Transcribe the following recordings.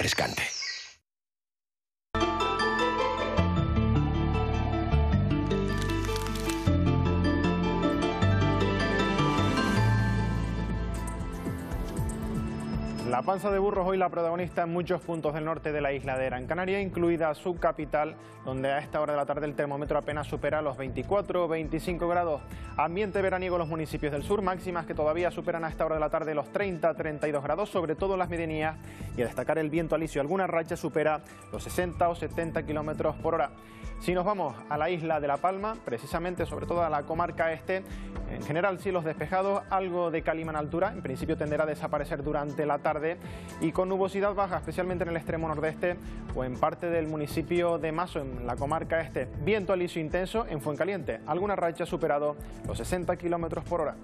refrescante. La panza de burros hoy la protagonista en muchos puntos del norte de la isla de Gran Canaria, incluida su capital, donde a esta hora de la tarde el termómetro apenas supera los 24 o 25 grados. Ambiente veraniego en los municipios del sur, máximas que todavía superan a esta hora de la tarde los 30-32 grados, sobre todo las medianías, y a destacar el viento alisio, alguna racha supera los 60 o 70 kilómetros por hora. Si nos vamos a la isla de La Palma, precisamente sobre todo a la comarca este, en general cielos despejados, algo de calima en altura, en principio tenderá a desaparecer durante la tarde y con nubosidad baja, especialmente en el extremo nordeste o en parte del municipio de Maso, en la comarca este. Viento alisio intenso en Fuencaliente, alguna racha superado los 60 kilómetros por hora.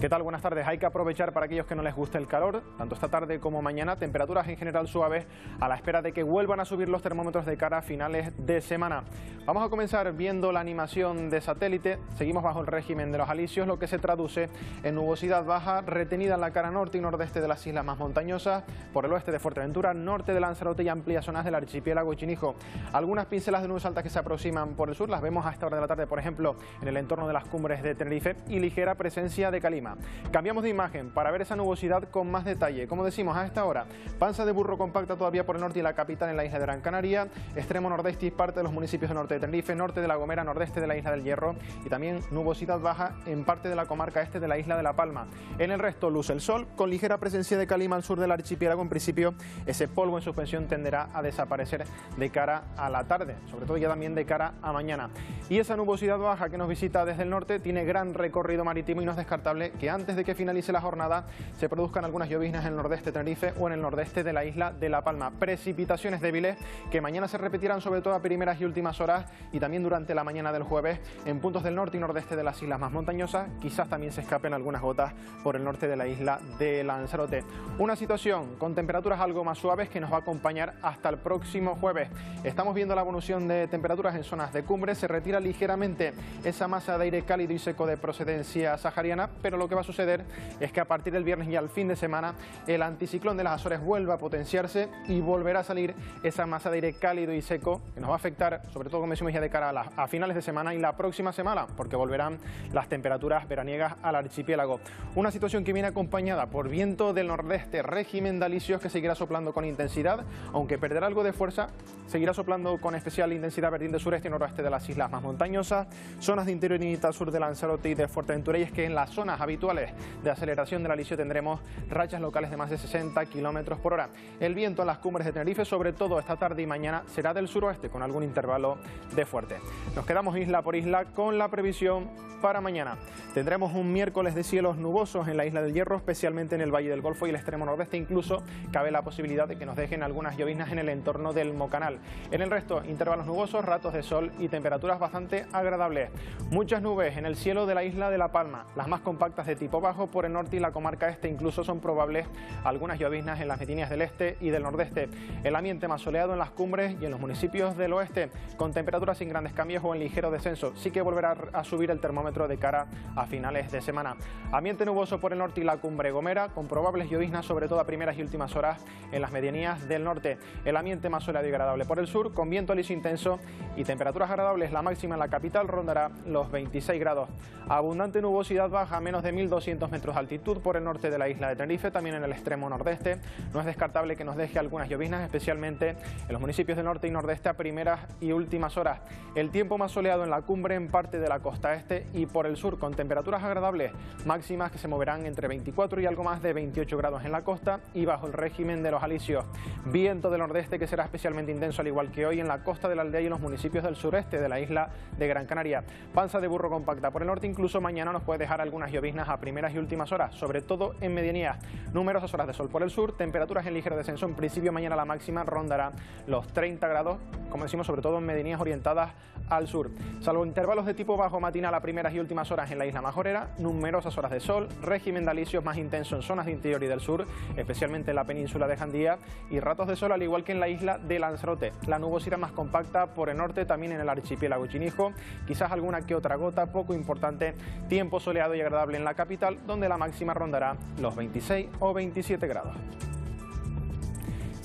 ¿Qué tal? Buenas tardes. Hay que aprovechar para aquellos que no les guste el calor, tanto esta tarde como mañana, temperaturas en general suaves a la espera de que vuelvan a subir los termómetros de cara a finales de semana. Vamos a comenzar viendo la animación de satélite. Seguimos bajo el régimen de los alisios, lo que se traduce en nubosidad baja retenida en la cara norte y nordeste de las islas más montañosas, por el oeste de Fuerteventura, norte de Lanzarote y amplias zonas del archipiélago Chinijo. Algunas pincelas de nubes altas que se aproximan por el sur las vemos a esta hora de la tarde, por ejemplo, en el entorno de las cumbres de Tenerife y ligera presencia de calima. Cambiamos de imagen para ver esa nubosidad con más detalle. Como decimos a esta hora, panza de burro compacta todavía por el norte y la capital en la isla de Gran Canaria, extremo nordeste y parte de los municipios del norte de Tenerife, norte de La Gomera, nordeste de la isla del Hierro y también nubosidad baja en parte de la comarca este de la isla de La Palma. En el resto luce el sol con ligera presencia de calima al sur del archipiélago. En principio ese polvo en suspensión tenderá a desaparecer de cara a la tarde, sobre todo ya también de cara a mañana. Y esa nubosidad baja que nos visita desde el norte tiene gran recorrido marítimo y no es descartable que antes de que finalice la jornada se produzcan algunas lloviznas en el nordeste de Tenerife o en el nordeste de la isla de La Palma. Precipitaciones débiles que mañana se repetirán sobre todo a primeras y últimas horas y también durante la mañana del jueves en puntos del norte y nordeste de las islas más montañosas. Quizás también se escapen algunas gotas por el norte de la isla de Lanzarote. Una situación con temperaturas algo más suaves que nos va a acompañar hasta el próximo jueves. Estamos viendo la evolución de temperaturas en zonas de cumbre. Se retira ligeramente esa masa de aire cálido y seco de procedencia sahariana, pero lo que va a suceder es que a partir del viernes y al fin de semana el anticiclón de las Azores vuelva a potenciarse y volverá a salir esa masa de aire cálido y seco que nos va a afectar, sobre todo como decimos ya de cara a, a finales de semana y la próxima semana, porque volverán las temperaturas veraniegas al archipiélago. Una situación que viene acompañada por viento del nordeste, régimen de alisios que seguirá soplando con intensidad, aunque perderá algo de fuerza, seguirá soplando con especial intensidad vertiente sureste y noroeste de las islas más montañosas, zonas de interior y sur de Lanzarote y de Fuerteventura, y es que en las zonas habituales de aceleración del alisio tendremos rachas locales de más de 60 kilómetros por hora. El viento en las cumbres de Tenerife, sobre todo esta tarde y mañana, será del suroeste con algún intervalo de fuerte. Nos quedamos isla por isla con la previsión para mañana. Tendremos un miércoles de cielos nubosos en la isla del Hierro, especialmente en el Valle del Golfo y el extremo nordeste. Incluso cabe la posibilidad de que nos dejen algunas lloviznas en el entorno del Mocanal. En el resto, intervalos nubosos, ratos de sol y temperaturas bastante agradables. Muchas nubes en el cielo de la isla de La Palma, las más compactas de tipo bajo por el norte y la comarca este. Incluso son probables algunas lloviznas en las medianías del este y del nordeste. El ambiente más soleado en las cumbres y en los municipios del oeste, con temperaturas sin grandes cambios o en ligero descenso. Sí que volverá a subir el termómetro de cara a finales de semana. Ambiente nuboso por el norte y la cumbre Gomera, con probables lloviznas sobre todo a primeras y últimas horas en las medianías del norte. El ambiente más soleado y agradable por el sur, con viento liso intenso y temperaturas agradables. La máxima en la capital rondará los 26 grados. Abundante nubosidad baja menos de 1.200 metros de altitud por el norte de la isla de Tenerife, también en el extremo nordeste. No es descartable que nos deje algunas lloviznas, especialmente en los municipios del norte y nordeste a primeras y últimas horas. El tiempo más soleado en la cumbre en parte de la costa este y por el sur, con temperaturas agradables máximas que se moverán entre 24 y algo más de 28 grados en la costa y bajo el régimen de los alisios. Viento del nordeste que será especialmente intenso, al igual que hoy en la costa de la aldea y en los municipios del sureste de la isla de Gran Canaria. Panza de burro compacta por el norte, incluso mañana nos puede dejar algunas lloviznas a primeras y últimas horas, sobre todo en medianías. Numerosas horas de sol por el sur, temperaturas en ligero descenso. En principio mañana la máxima rondará los 30 grados, como decimos, sobre todo en medianías orientadas al sur. Salvo intervalos de tipo bajo matinal a primeras y últimas horas en la isla Majorera, numerosas horas de sol, régimen de alisios más intenso en zonas de interior y del sur, especialmente en la península de Jandía, y ratos de sol al igual que en la isla de Lanzarote. La nubosidad más compacta por el norte, también en el archipiélago Chinijo, quizás alguna que otra gota, poco importante, tiempo soleado y agradable en la capital, donde la máxima rondará los 26 o 27 grados.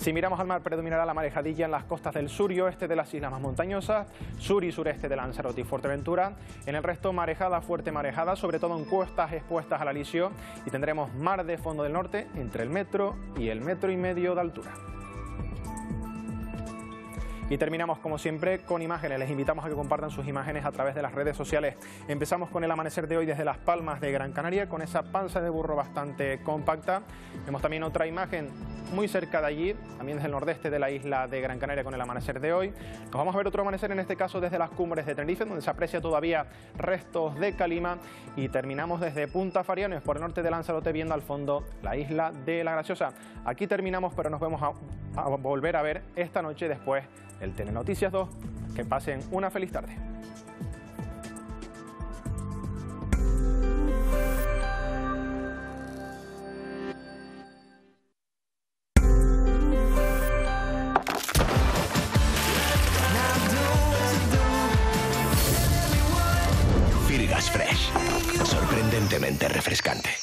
Si miramos al mar, predominará la marejadilla en las costas del sur y oeste de las islas más montañosas, sur y sureste de Lanzarote y Fuerteventura. En el resto, marejada, fuerte marejada, sobre todo en costas expuestas al alisio. Y tendremos mar de fondo del norte entre el metro y el metro y medio de altura. Y terminamos como siempre con imágenes. Les invitamos a que compartan sus imágenes a través de las redes sociales. Empezamos con el amanecer de hoy desde Las Palmas de Gran Canaria con esa panza de burro bastante compacta. Vemos también otra imagen muy cerca de allí, también desde el nordeste de la isla de Gran Canaria con el amanecer de hoy. Nos vamos a ver otro amanecer en este caso desde las cumbres de Tenerife, donde se aprecia todavía restos de calima. Y terminamos desde Punta Farianes, por el norte de Lanzarote, viendo al fondo la isla de La Graciosa. Aquí terminamos, pero nos vemos a, a volver a ver esta noche después el Telenoticias 2. Que pasen una feliz tarde. Firgas Fresh. Sorprendentemente refrescante.